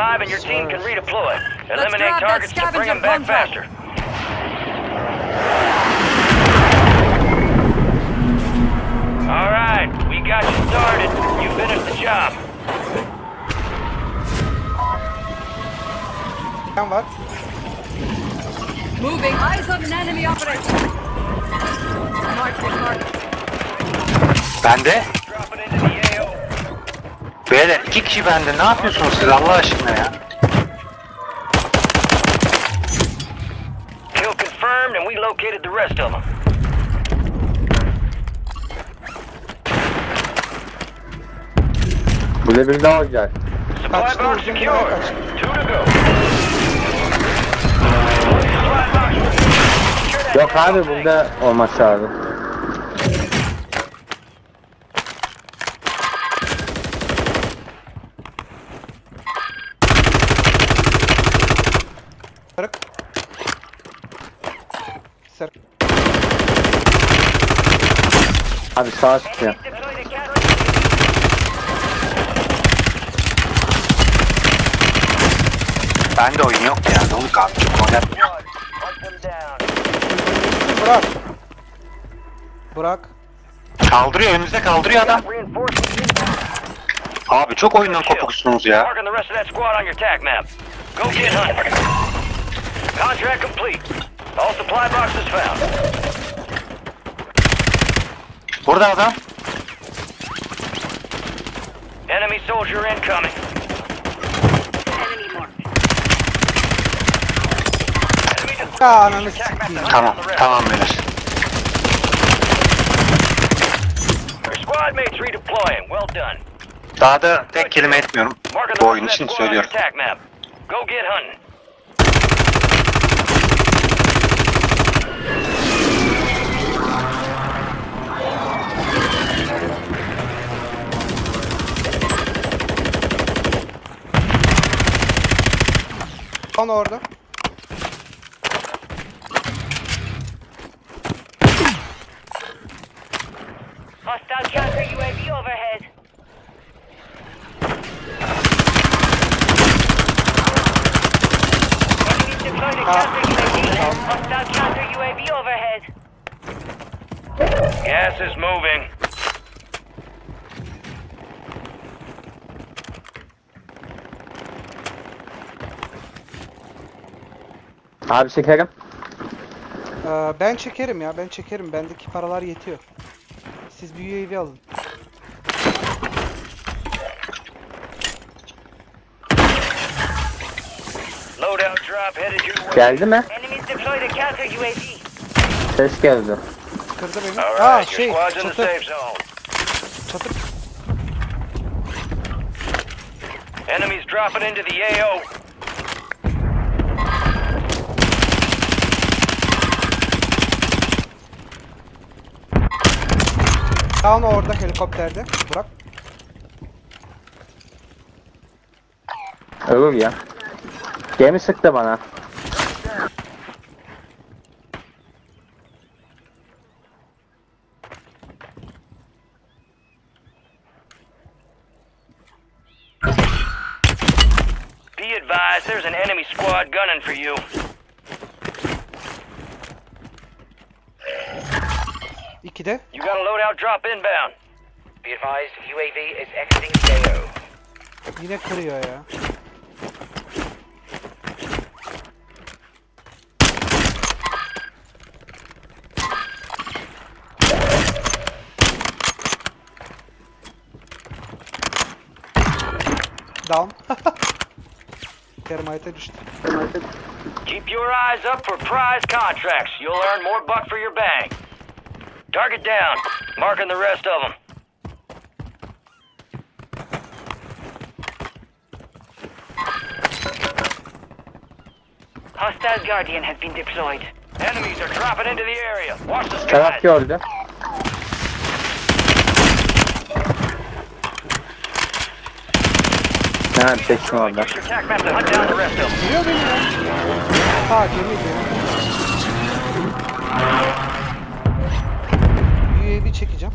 survive and your team can redeploy. Eliminate targets to bring them back contract. faster. All right, we got you started. You finished the job. Kan var. Moving. Eyes on an enemy operator. Mark this mark. Beyler iki kişi bende. Ne yapıyorsunuz siz Allah aşkına ya? Kill confirmed, and we located the rest of them. Bule bir daha olacak. Supply box secured. kaçtı. Two to go. Yok abi bunda olmaz abi. Abi sağa sıkıyor. Counter. Bende oyun yok ya. Ne oldu abi? Çok oynatmıyor. Burak. Burak. Kaldırıyor önünüzde kaldırıyor adam. Abi çok oyundan kopuksunuz ya. Contract complete. All supply boxes found. Burada adam. Enemy soldier incoming. Ya ananı sikeyim. Tamam tamam beyler. Squad mates redeploying. Well done. Daha da tek kelime etmiyorum. Bu oyun için söylüyorum. tac map. Go get hunting. Kan orada. Hostile counter UAV overhead. Enemies deployed a counter UAV. Hostile counter UAV overhead. Gas is moving. Abi çekerim. Ee, ben çekerim ya ben çekerim. Bendeki paralar yetiyor. Siz bir UAV alın. Loadout drop headed your way. Geldi mi? Enemies deployed a counter UAV. Ses geldi. Kırdı beni. Aa your şey squad's in the çatı. safe zone. Çatı. Enemies dropping into the AO. Kaan orada helikopterde. Burak. Ölür ya. Gemi sıktı bana. Be advised, there's an enemy squad gunning for you. İkide. You got a loadout drop inbound. Be advised, UAV is exiting AO. Yine kırıyor ya. Down. Termite düştü. Keep your eyes up for prize contracts. You'll earn more buck for your bang. Target down. Marking the rest of them. Hostile Guardian has been deployed. Enemies are dropping into the area. Watch the Taraf skies. gördü. Ha teksin orada. Use your tac map to hunt çekeceğim.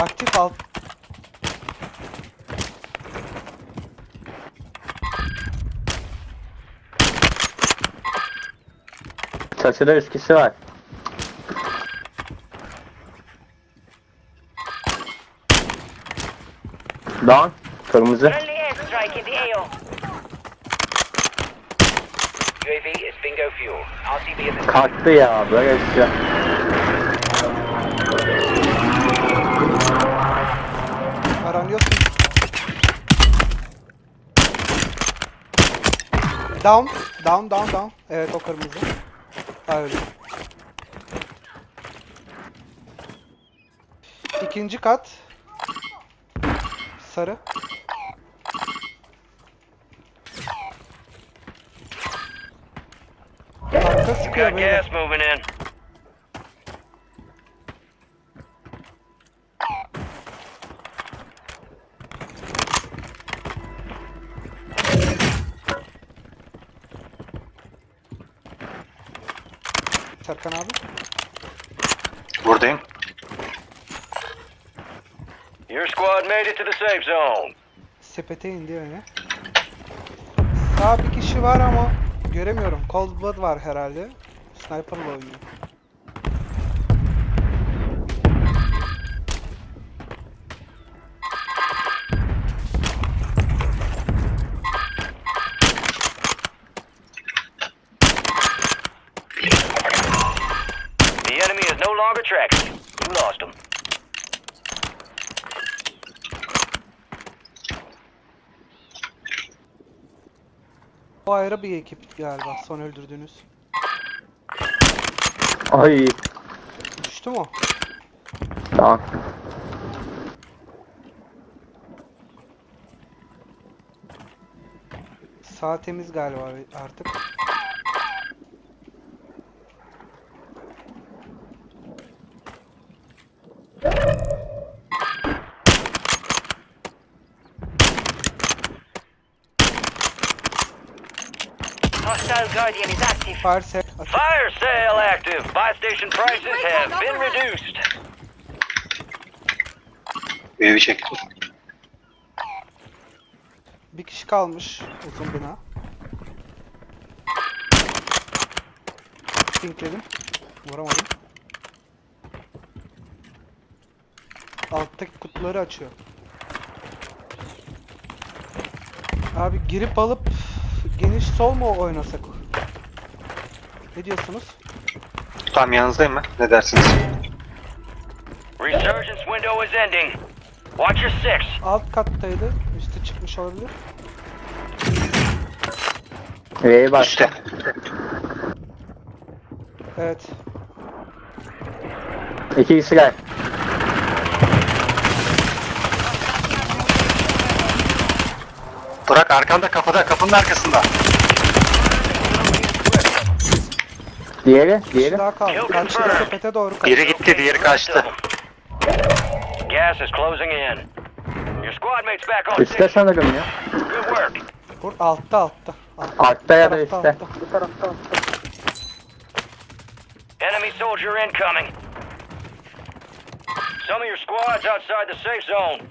Aktif al. Çatıda üst kişi var. Down. Kırmızı. İs bingo fuel. RCB in the Kalktı ya böyle bir şey. Aranıyorsun. Down. Down down down. Evet o kırmızı. Ha, öyle. İkinci kat. Sarı. Arka sıkıyor Got böyle. gas moving in. Serkan abi. Buradayım. Your squad made it to the safe zone. Sepete indi öyle. Sağ bir kişi var ama göremiyorum. Cold Blood var herhalde. Sniper'la oynuyor. O ayrı bir ekip galiba son öldürdüğünüz. Ay. Düştü mü o? Tamam. Sağ temiz galiba artık. Hostile Guardian is active. Fire açık. Fire sale active. Buy station prices have been reduced. UAV çektim. Bir kişi kalmış uzun bina. Pinkledim. Vuramadım. Alttaki kutuları açıyor. Abi girip alıp geniş sol mu oynasak? Ne diyorsunuz? Tamam yanınızdayım ben. Ne dersiniz? Resurgence window is ending. Watch your six. Alt kattaydı. Üste çıkmış olabilir. V'ye bastı. Üstte. Evet. İki kişi gel. Burak arkanda kapıda kapının arkasında. Diğeri. Bir Diğeri. daha kaldı. Confirmed. sepete doğru kaçtı. Biri gitti diğeri kaçtı. Gas is closing in. Your squad mates back on Üstte sanırım ya. Good work. Bur altta altta. altta. Altta ya da üstte. altta. Bu tarafta altta. Enemy soldier incoming. Some of your squads outside the safe zone.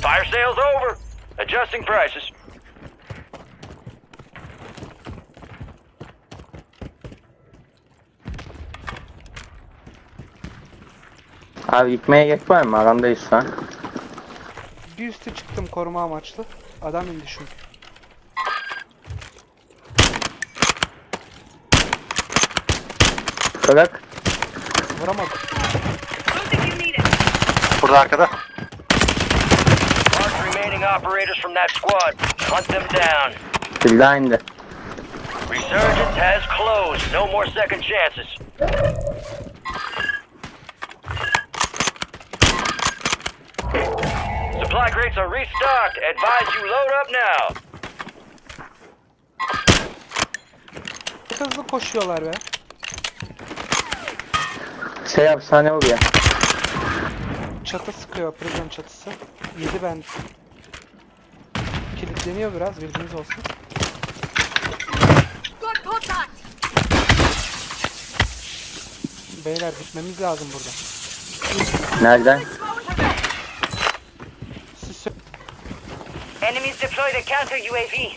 Fire sale's over. Adjusting prices. Abi gitmeye gerek var mı? Alandayız şu an. Bir üste çıktım koruma amaçlı. Adam indi çünkü. Bırak. Vuramadım. Burada arkada. Mark remaining operators from that squad. Hunt them down. Sildah indi. Resurgence has closed. No more second chances. Supply crates are restocked. Advise you load up now. Çok hızlı koşuyorlar be. Şey hapishane oluyor. Çatı sıkıyor. Prison çatısı. Yedi ben. Kilitleniyor biraz. Bilginiz olsun. Beyler gitmemiz lazım buradan. Nereden? Enemies deployed a counter UAV.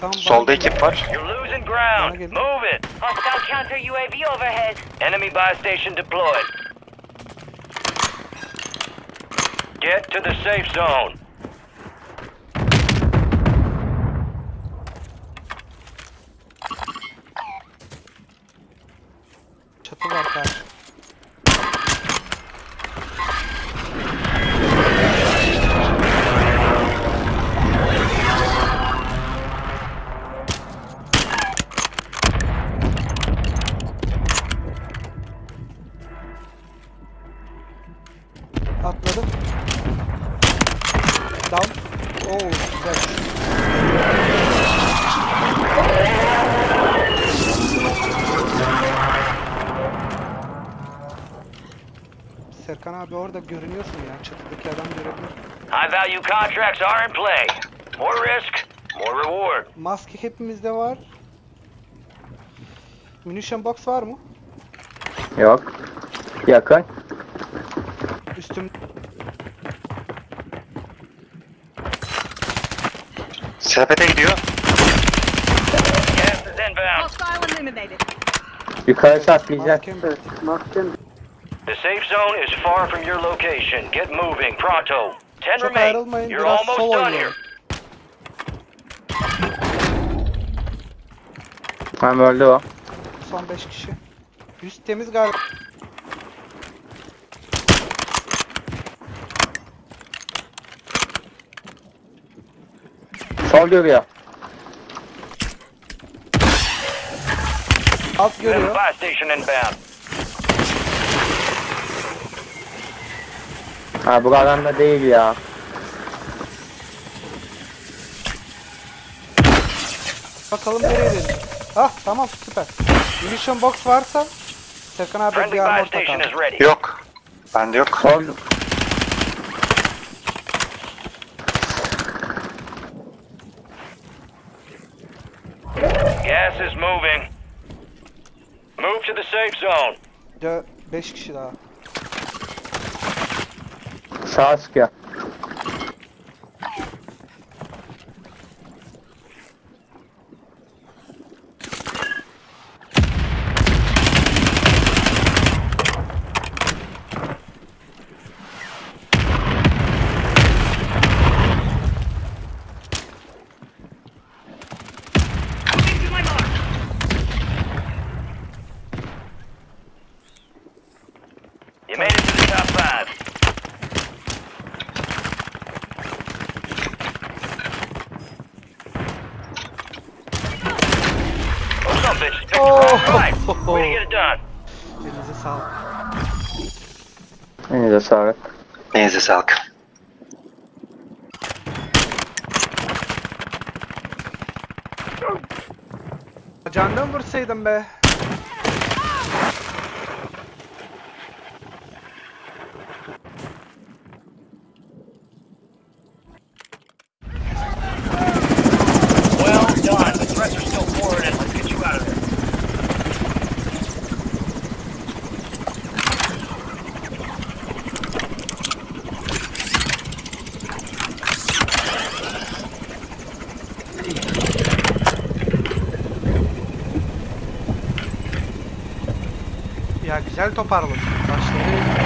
Tam Solda ekip var. You're losing ground. Move it. Hostile counter UAV overhead. Enemy buy station deployed. Get to the safe zone. Karşı. Atladım. Down. Oo güzel. Serkan abi orada görünüyorsun ya. Çatıdaki adam görebilir. High value contracts are in play. More risk, more reward. Maske hepimizde var. Munition box var mı? Yok. Yakın. Üstüm Sepete gidiyor. Gas is inbound. Hostile eliminated. Yukarı saklayacak. maskem The safe zone is far from your location. Get moving, pronto. Ten Çok remain. You're almost done oynayın. here. Hem öldü o. son 5 kişi. Üst temiz galiba. Sol görüyor. Alt Enemy görüyor. Ha bu alanda değil ya. Bakalım nereye dönüyor. Ah tamam süper. Munition box varsa Serkan abi bir armor takar. Yok. Bende yok. Sol. Gas is moving. Move to the safe zone. 5 kişi daha. Sağa sıkıyor. You made it to the top five. Oh, some bitches picked the wrong fight. Way to get it done. Elinize sağlık. Elinize sağlık. Neyse sağlık. Candan vursaydım be. Well done. The threats are still forward, and let's get you out of there. Ya güzel toparladın. Başları güzel